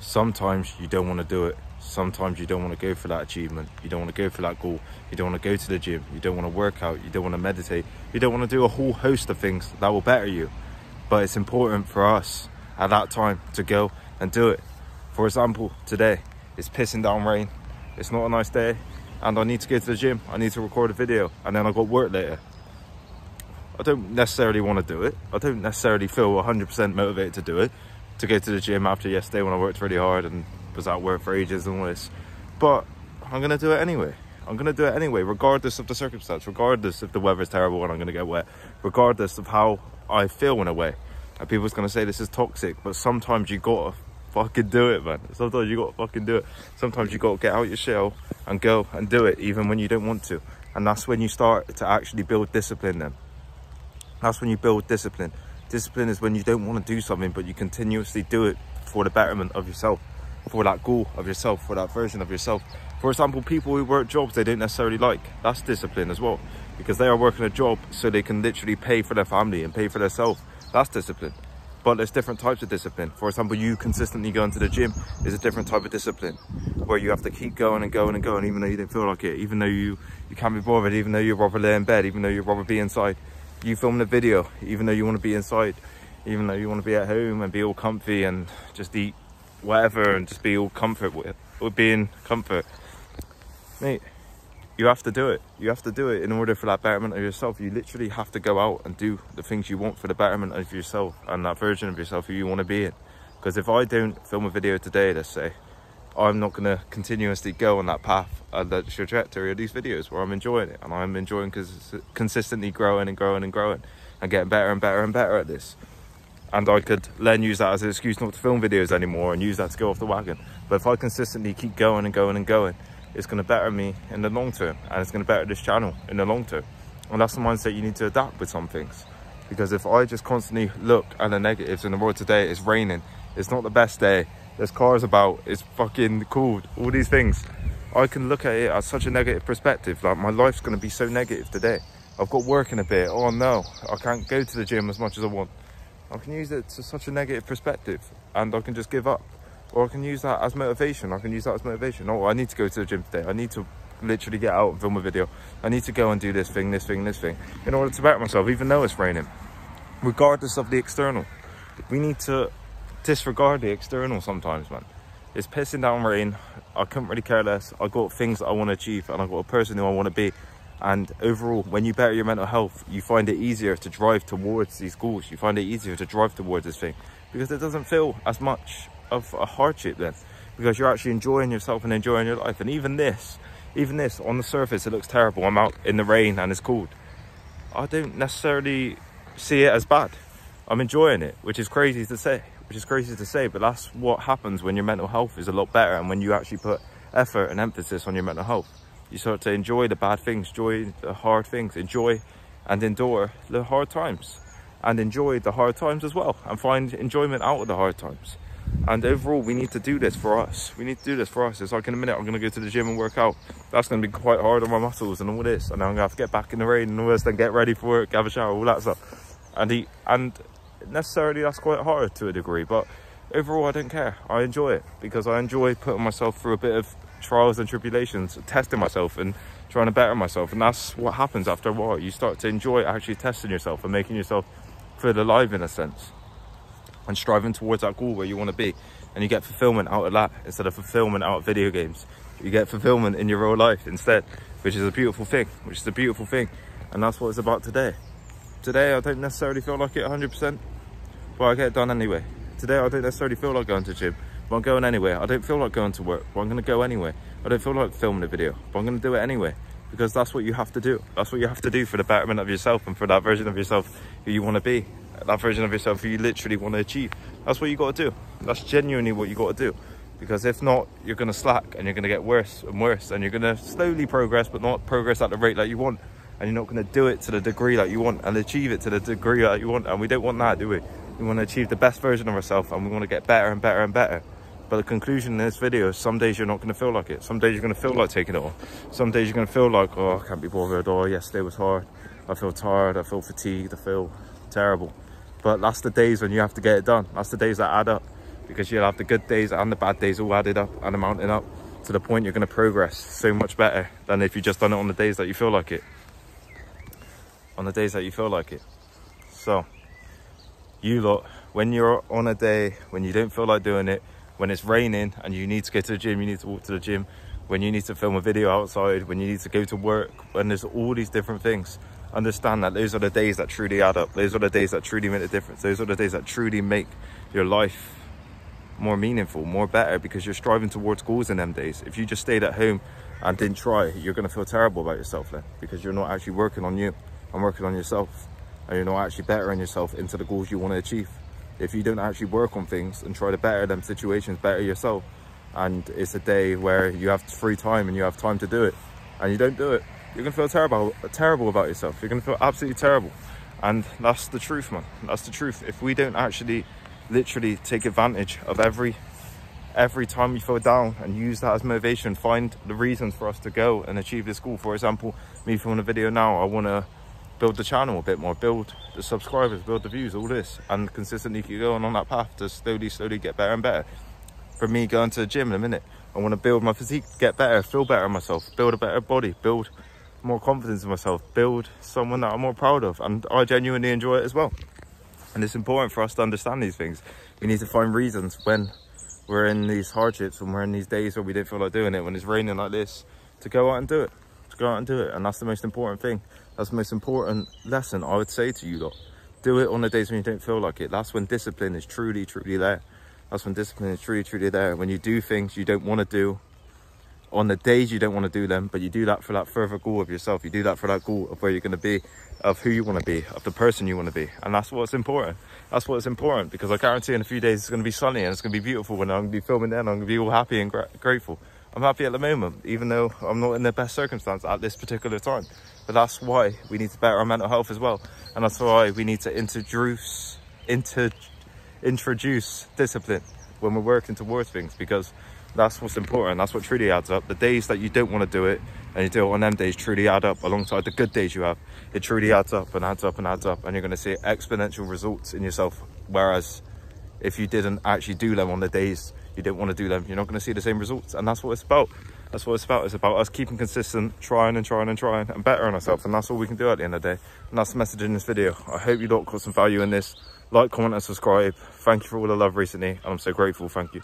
sometimes you don't want to do it. Sometimes you don't want to go for that achievement. You don't want to go for that goal. You don't want to go to the gym. You don't want to work out. You don't want to meditate. You don't want to do a whole host of things that will better you. But it's important for us at that time to go and do it. For example, today it's pissing down rain. It's not a nice day and I need to go to the gym. I need to record a video and then I got work later. I don't necessarily want to do it. I don't necessarily feel 100% motivated to do it, to go to the gym after yesterday when I worked really hard and was at work for ages and all this. But I'm going to do it anyway. I'm going to do it anyway, regardless of the circumstance, regardless if the weather's terrible and I'm going to get wet, regardless of how I feel in a way. And people's going to say this is toxic, but sometimes you got to fucking do it, man. Sometimes you got to fucking do it. Sometimes you got to get out your shell and go and do it, even when you don't want to. And that's when you start to actually build discipline then. That's when you build discipline. Discipline is when you don't want to do something, but you continuously do it for the betterment of yourself, for that goal of yourself, for that version of yourself. For example, people who work jobs they don't necessarily like, that's discipline as well. Because they are working a job so they can literally pay for their family and pay for themselves. That's discipline. But there's different types of discipline. For example, you consistently going to the gym is a different type of discipline where you have to keep going and going and going even though you don't feel like it, even though you, you can't be bothered, even though you'd rather lay in bed, even though you'd rather be inside you film the video even though you want to be inside even though you want to be at home and be all comfy and just eat whatever and just be all comfort with or be in comfort. Mate you have to do it. You have to do it in order for that betterment of yourself. You literally have to go out and do the things you want for the betterment of yourself and that version of yourself who you want to be in. Because if i don't film a video today let's say I'm not going to continuously go on that path and that trajectory of these videos where I'm enjoying it and I'm enjoying cons consistently growing and growing and growing and getting better and better and better at this. And I could then use that as an excuse not to film videos anymore and use that to go off the wagon. But if I consistently keep going and going and going, it's going to better me in the long term and it's going to better this channel in the long term. And that's the mindset you need to adapt with some things. Because if I just constantly look at the negatives in the world today, it's raining, it's not the best day, there's cars about, it's fucking cool, all these things. I can look at it as such a negative perspective. Like my life's gonna be so negative today. I've got work in a bit. Oh no, I can't go to the gym as much as I want. I can use it to such a negative perspective and I can just give up. Or I can use that as motivation. I can use that as motivation. Oh, I need to go to the gym today. I need to literally get out and film a video. I need to go and do this thing, this thing, this thing in order to better myself, even though it's raining. Regardless of the external. We need to disregard the external sometimes, man. It's pissing down rain. I couldn't really care less. I've got things that I want to achieve and I've got a person who I want to be. And overall, when you better your mental health, you find it easier to drive towards these goals. You find it easier to drive towards this thing because it doesn't feel as much of a hardship then because you're actually enjoying yourself and enjoying your life. And even this, even this on the surface, it looks terrible. I'm out in the rain and it's cold. I don't necessarily see it as bad. I'm enjoying it, which is crazy to say which is crazy to say, but that's what happens when your mental health is a lot better and when you actually put effort and emphasis on your mental health. You start to enjoy the bad things, enjoy the hard things, enjoy and endure the hard times and enjoy the hard times as well and find enjoyment out of the hard times. And overall, we need to do this for us. We need to do this for us. It's like in a minute, I'm going to go to the gym and work out. That's going to be quite hard on my muscles and all this. And I'm going to have to get back in the rain and all this, then get ready for it, have a shower, all that stuff. And he, And necessarily that's quite hard to a degree, but overall I don't care. I enjoy it because I enjoy putting myself through a bit of trials and tribulations, testing myself and trying to better myself. And that's what happens after a while. You start to enjoy actually testing yourself and making yourself feel alive in a sense and striving towards that goal where you want to be. And you get fulfillment out of that instead of fulfillment out of video games. You get fulfillment in your real life instead, which is a beautiful thing, which is a beautiful thing. And that's what it's about today. Today, I don't necessarily feel like it 100%, but I get it done anyway. Today, I don't necessarily feel like going to gym, but I'm going anyway. I don't feel like going to work, but I'm going to go anyway. I don't feel like filming a video, but I'm going to do it anyway because that's what you have to do. That's what you have to do for the betterment of yourself and for that version of yourself who you want to be, that version of yourself who you literally want to achieve. That's what you got to do. That's genuinely what you got to do. Because if not, you're going to slack and you're going to get worse and worse and you're going to slowly progress, but not progress at the rate that you want and you're not going to do it to the degree that you want and achieve it to the degree that you want. And we don't want that do we? We want to achieve the best version of ourselves and we want to get better and better and better. But the conclusion in this video is some days you're not going to feel like it. Some days you're going to feel like taking it off. Some days you're going to feel like oh i can't be bothered. Oh, yesterday was hard. I feel tired. I feel fatigued. I feel terrible. But that's the days when you have to get it done. That's the days that add up. Because you'll have the good days and the bad days all added up and amounting up to the point you're going to progress so much better than if you just done it on the days that you feel like it on the days that you feel like it. So you lot when you're on a day when you don't feel like doing it when it's raining and you need to go to the gym you need to walk to the gym when you need to film a video outside when you need to go to work when there's all these different things understand that those are the days that truly add up. Those are the days that truly make a difference. Those are the days that truly make your life more meaningful more better because you're striving towards goals in them days. If you just stayed at home and didn't try you're going to feel terrible about yourself then because you're not actually working on you and working on yourself and you're not actually bettering yourself into the goals you want to achieve. If you don't actually work on things and try to better them situations better yourself and it's a day where you have free time and you have time to do it and you don't do it you're gonna feel terrible terrible about yourself. You're gonna feel absolutely terrible. And that's the truth man. That's the truth. If we don't actually literally take advantage of every every time we feel down and use that as motivation find the reasons for us to go and achieve this goal. For example me filming a video now i want to build the channel a bit more build the subscribers build the views all this and consistently keep going on that path to slowly slowly get better and better for me going to the gym in a minute i want to build my physique get better feel better in myself build a better body build more confidence in myself, build someone that I'm more proud of. And I genuinely enjoy it as well. And it's important for us to understand these things. We need to find reasons when we're in these hardships, when we're in these days where we don't feel like doing it, when it's raining like this, to go out and do it. To go out and do it. And that's the most important thing. That's the most important lesson I would say to you lot. Do it on the days when you don't feel like it. That's when discipline is truly, truly there. That's when discipline is truly, truly there. When you do things you don't want to do on the days you don't want to do them but you do that for that further goal of yourself you do that for that goal of where you're going to be of who you want to be of the person you want to be and that's what's important that's what's important because i guarantee in a few days it's going to be sunny and it's going to be beautiful when i'm going to be filming then i'm going to be all happy and gra grateful i'm happy at the moment even though i'm not in the best circumstance at this particular time. But that's why we need to better our mental health as well. And that's why we need to introduce into introduce discipline when we're working towards things because that's what's important. That's what truly adds up. The days that you don't want to do it and you do it on them days truly add up alongside the good days you have. It truly adds up and adds up and adds up and you're going to see exponential results in yourself. Whereas if you didn't actually do them on the days you didn't want to do them. You're not going to see the same results. And that's what it's about. That's what it's about. It's about us keeping consistent trying and trying and trying and bettering ourselves. And that's all we can do at the end of the day. And that's the message in this video. I hope you lot got some value in this. Like comment and subscribe. Thank you for all the love recently. I'm so grateful. Thank you